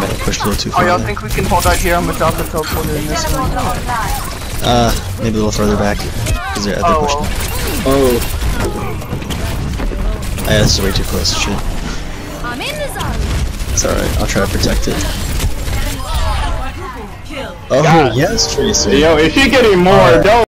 might have pushed a little too Oh, far. y'all think we can hold out here? I'm without the teleporter in this one. Uh, maybe a little further back. Because they're, they're Oh, pushing. well. Oh, Ah, yeah, this is way too close. Shit. I'm in the zone. It's alright. I'll try to protect it. Oh, yes, Tracy. yo, if you're getting more, don't